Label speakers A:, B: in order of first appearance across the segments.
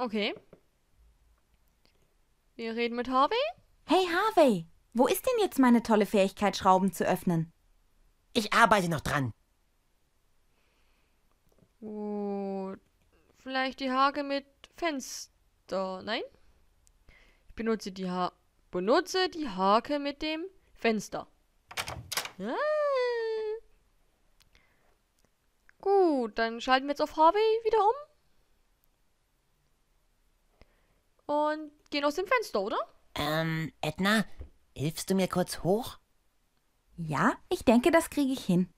A: Okay. Wir reden mit Harvey.
B: Hey Harvey, wo ist denn jetzt meine tolle Fähigkeit, Schrauben zu öffnen?
C: Ich arbeite noch dran.
A: Gut. Vielleicht die Hake mit Fenster. Nein? Ich benutze die ha benutze die Hake mit dem Fenster. Ah. Gut, dann schalten wir jetzt auf Harvey wieder um. Und gehen aus dem Fenster, oder?
C: Ähm, Edna, hilfst du mir kurz hoch?
B: Ja, ich denke, das kriege ich hin.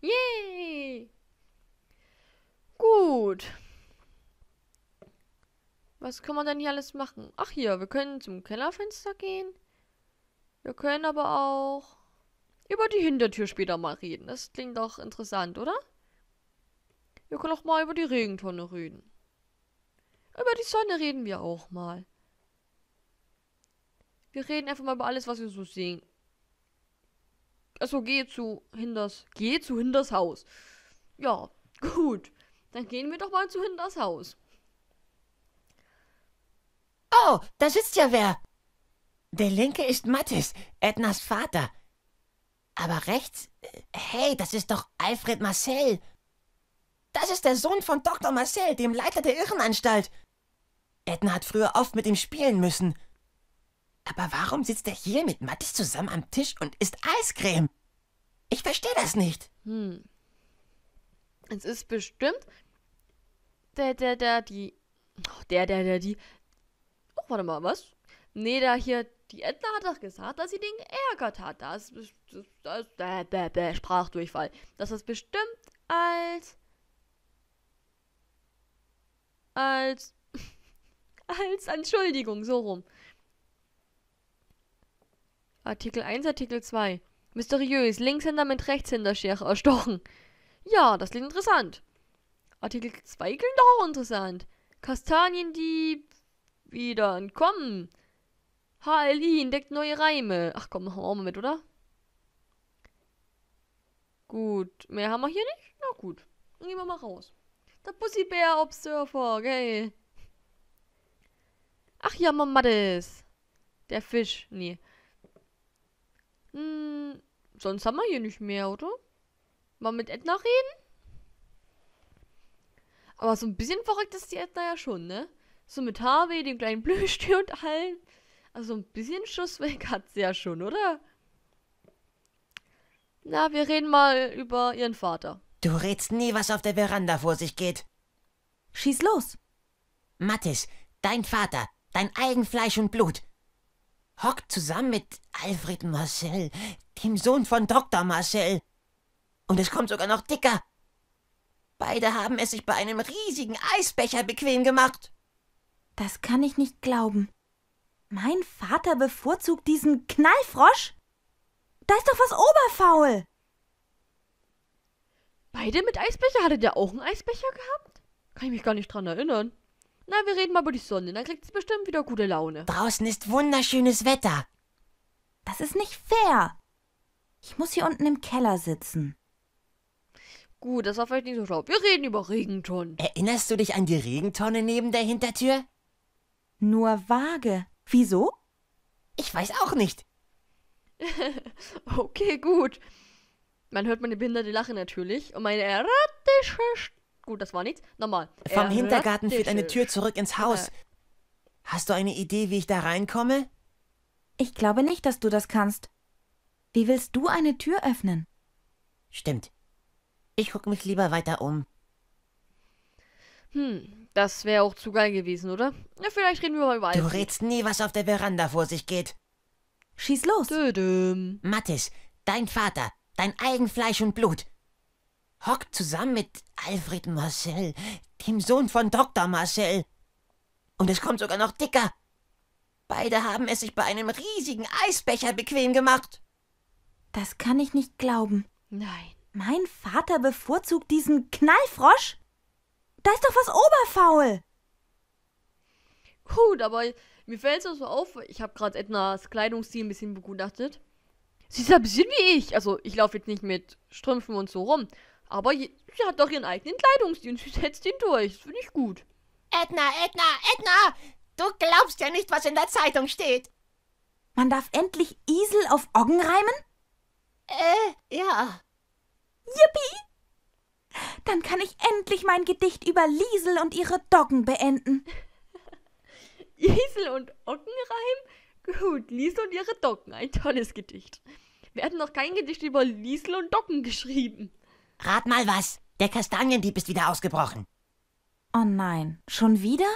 A: Yay! Gut. Was kann man denn hier alles machen? Ach hier, wir können zum Kellerfenster gehen. Wir können aber auch über die Hintertür später mal reden. Das klingt doch interessant, oder? Wir können auch mal über die Regentonne reden. Über die Sonne reden wir auch mal. Wir reden einfach mal über alles, was wir so sehen. Also geh zu Hinders. Geh zu Hinders Haus. Ja, gut. Dann gehen wir doch mal zu Hinders Haus.
C: Oh, da sitzt ja wer. Der linke ist Mathis, Ednas Vater. Aber rechts, äh, hey, das ist doch Alfred Marcel. Das ist der Sohn von Dr. Marcel, dem Leiter der Irrenanstalt. Edna hat früher oft mit ihm spielen müssen. Aber warum sitzt er hier mit Mathis zusammen am Tisch und isst Eiscreme? Ich verstehe das nicht.
A: Hm. Es ist bestimmt der, der, der, die. Oh, der, der, der, die. Oh, warte mal, was? Nee, da hier, die Edna hat doch gesagt, dass sie den geärgert hat. Das ist. Das, das, der, der Sprachdurchfall. Das bestimmt als. Als. Als Entschuldigung, so rum. Artikel 1, Artikel 2. Mysteriös. Linkshänder mit Rechtshänderschere erstochen. Ja, das klingt interessant. Artikel 2 klingt auch interessant. Kastaniendieb wieder entkommen. HLI entdeckt neue Reime. Ach komm, machen wir auch mal mit, oder? Gut. Mehr haben wir hier nicht? Na gut. Dann gehen wir mal raus. Der Pussybär Observer, geil. Ach ja, Mamadis. Der Fisch. Nee. Hm, sonst haben wir hier nicht mehr, oder? Mal mit Edna reden? Aber so ein bisschen verrückt ist die Edna ja schon, ne? So mit Harvey, dem kleinen Blühstier und allen. Also ein bisschen Schuss weg hat sie ja schon, oder? Na, wir reden mal über ihren Vater.
C: Du redst nie, was auf der Veranda vor sich geht.
B: Schieß los.
C: Mathis, dein Vater, dein eigen Fleisch und Blut, hockt zusammen mit Alfred Marcel, dem Sohn von Dr. Marcel. Und es kommt sogar noch dicker. Beide haben es sich bei einem riesigen Eisbecher bequem gemacht.
B: Das kann ich nicht glauben. Mein Vater bevorzugt diesen Knallfrosch? Da ist doch was oberfaul.
A: Beide mit Eisbecher? Hatte der auch einen Eisbecher gehabt? Kann ich mich gar nicht dran erinnern. Na, wir reden mal über die Sonne, dann kriegt sie bestimmt wieder gute Laune.
C: Draußen ist wunderschönes Wetter.
B: Das ist nicht fair. Ich muss hier unten im Keller sitzen.
A: Gut, das war vielleicht nicht so schlau. Wir reden über Regentonnen.
C: Erinnerst du dich an die Regentonne neben der Hintertür?
B: Nur vage. Wieso?
C: Ich weiß auch nicht.
A: okay, gut. Man hört meine behinderte Lache natürlich und meine erratische Gut, das war nichts. Nochmal.
C: Vom Hintergarten führt eine Tür zurück ins Haus. Hast du eine Idee, wie ich da reinkomme?
B: Ich glaube nicht, dass du das kannst. Wie willst du eine Tür öffnen?
C: Stimmt. Ich gucke mich lieber weiter um.
A: Hm, das wäre auch zu geil gewesen, oder? Ja, vielleicht reden wir mal über
C: Du redst nie, was auf der Veranda vor sich geht.
B: Schieß los.
A: Dödüm.
C: Mathis, dein Vater, dein eigen Fleisch und Blut, hockt zusammen mit Alfred Marcel, dem Sohn von Dr. Marcel. Und es kommt sogar noch dicker. Beide haben es sich bei einem riesigen Eisbecher bequem gemacht.
B: Das kann ich nicht glauben.
A: Nein.
B: Mein Vater bevorzugt diesen Knallfrosch? Da ist doch was oberfaul.
A: Gut, aber mir fällt es so auf, ich habe gerade Ednas Kleidungsstil ein bisschen begutachtet. Sie ist ein bisschen wie ich. Also, ich laufe jetzt nicht mit Strümpfen und so rum. Aber Sie hat doch ihren eigenen Kleidungsstil und sie setzt ihn durch. Das finde ich gut.
C: Edna, Edna, Edna! Du glaubst ja nicht, was in der Zeitung steht.
B: Man darf endlich Isel auf Oggen reimen?
C: Äh, ja.
B: Yippie! Dann kann ich endlich mein Gedicht über Liesel und ihre Doggen beenden.
A: Isel und Ockenreim? Gut, Liesel und ihre Docken. Ein tolles Gedicht. Wir hatten noch kein Gedicht über Liesel und Docken geschrieben.
C: Rat mal was. Der Kastaniendieb ist wieder ausgebrochen.
B: Oh nein, schon wieder?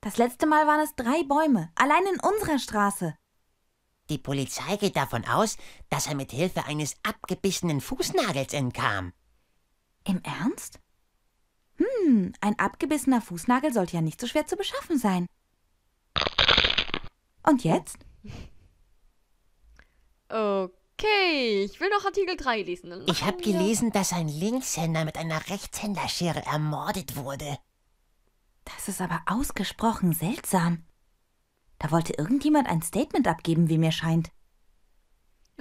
B: Das letzte Mal waren es drei Bäume, allein in unserer Straße.
C: Die Polizei geht davon aus, dass er mit Hilfe eines abgebissenen Fußnagels entkam.
B: Im Ernst? Hm, ein abgebissener Fußnagel sollte ja nicht so schwer zu beschaffen sein. Und jetzt?
A: Okay, ich will noch Artikel 3 lesen. Dann
C: Ich habe gelesen, dass ein Linkshänder mit einer Rechtshänderschere ermordet wurde.
B: Das ist aber ausgesprochen seltsam. Da wollte irgendjemand ein Statement abgeben, wie mir scheint.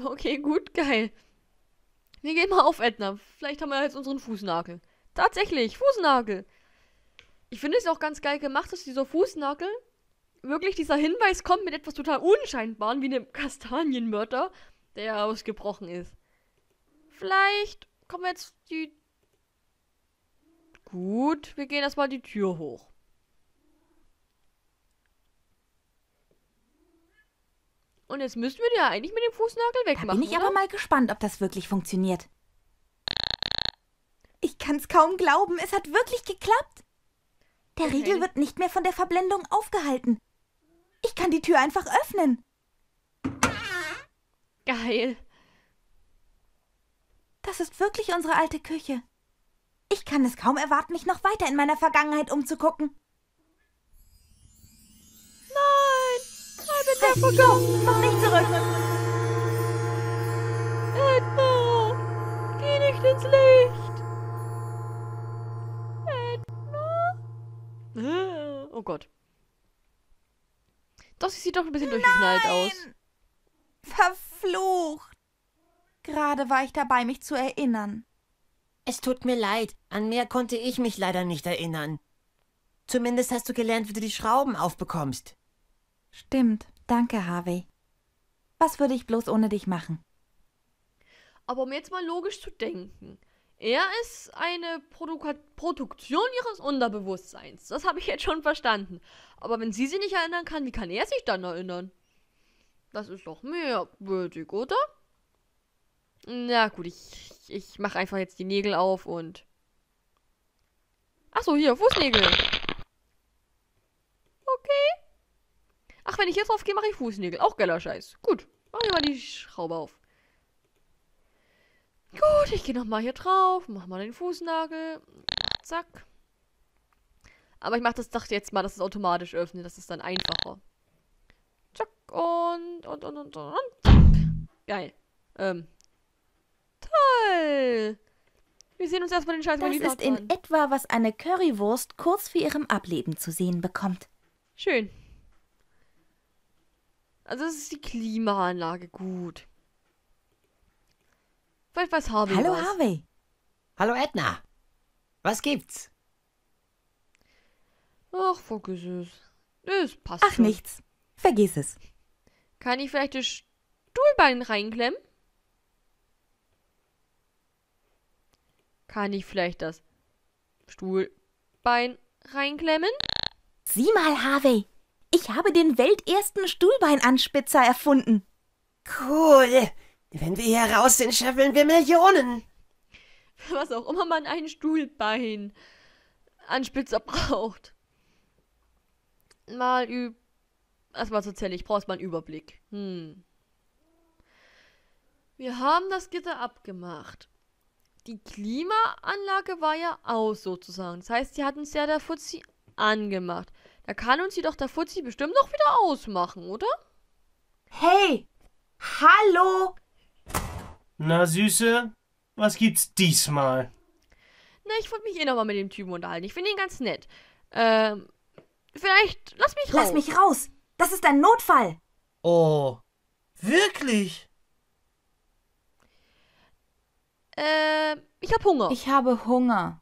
A: Okay, gut, geil. Wir gehen mal auf, Edna. Vielleicht haben wir jetzt unseren Fußnagel. Tatsächlich, Fußnagel. Ich finde es auch ganz geil gemacht, dass dieser Fußnagel wirklich dieser Hinweis kommt mit etwas total Unscheinbaren, wie einem Kastanienmörder, der ausgebrochen ist. Vielleicht kommen jetzt die. Gut, wir gehen erstmal die Tür hoch. Und jetzt müssen wir die ja eigentlich mit dem Fußnagel
B: Da
A: wegmachen.
B: bin ich
A: oder?
B: aber mal gespannt, ob das wirklich funktioniert. Ich kann's kaum glauben, es hat wirklich geklappt. Der
A: Okay.
B: Riegel wird nicht mehr von der Verblendung aufgehalten. Ich kann die Tür einfach öffnen.
A: Geil.
B: Das ist wirklich unsere alte Küche. Ich kann es kaum erwarten, mich noch weiter in meiner Vergangenheit umzugucken.
A: Nein! Bleib in der
B: Halt, stopp, noch nicht zurück.
A: Edna! Geh nicht ins Licht! Edna? Oh Gott. Doch, sie sieht doch ein bisschen durchgeknallt aus.
B: Nein! Verflucht. Gerade war ich dabei, mich zu erinnern.
C: Es tut mir leid, an mehr konnte ich mich leider nicht erinnern. Zumindest hast du gelernt, wie du die Schrauben aufbekommst.
B: Stimmt. Danke, Harvey. Was würde ich bloß ohne dich machen?
A: Aber um jetzt mal logisch zu denken. Er ist eine Produka Produktion ihres Unterbewusstseins. Das habe ich jetzt schon verstanden. Aber wenn sie sich nicht erinnern kann, wie kann er sich dann erinnern? Das ist doch merkwürdig, oder? Na gut, ich, ich mache einfach jetzt die Nägel auf und. Achso, hier, Fußnägel. Okay. Ach, wenn ich jetzt drauf gehe, mache ich Fußnägel. Auch geiler Scheiß. Gut, machen wir mal die Schraube auf. Gut, ich gehe nochmal hier drauf, mach mal den Fußnagel. Zack. Aber ich mache das doch jetzt mal, dass es automatisch öffnet. Das ist dann einfacher. Und und und und und, und. Geil. Ähm. Toll. Wir sehen uns erstmal den Scheiß
B: Das ist in
A: an.
B: etwa, was eine Currywurst kurz vor ihrem Ableben zu sehen bekommt.
A: Schön. Also das ist die Klimaanlage. Gut. Vielleicht weiß Harvey
B: Hallo,
A: was.
B: Harvey.
C: Hallo Edna. Was gibt's?
A: Ach, vergiss es. Es passt
B: Ach,
A: schon.
B: nichts. Vergiss es.
A: Kann ich vielleicht das Stuhlbein reinklemmen? Kann ich vielleicht das Stuhlbein reinklemmen?
B: Sieh mal, Harvey. Ich habe den weltersten Stuhlbeinanspitzer erfunden.
C: Cool. Wenn wir hier raus sind, scheffeln wir Millionen.
A: Was auch immer man ein Stuhlbein an Spitzer braucht. Mal üb. Erstmal zur Zelle, ich brauche erstmal einen Überblick. Hm. Wir haben das Gitter abgemacht. Die Klimaanlage war ja aus sozusagen. Das heißt, sie hatten es ja der Fuzzi angemacht. Da kann uns jedoch der Fuzzi bestimmt noch wieder ausmachen, oder?
B: Hey! Hallo!
D: Na, Süße, was gibt's diesmal?
A: Na, ich wollte mich eh nochmal mit dem Typen unterhalten. Ich finde ihn ganz nett. Ähm, vielleicht lass mich raus.
B: Lass mich raus! Das ist ein Notfall!
D: Oh, wirklich?
A: Äh, ich hab Hunger.
B: Ich habe Hunger.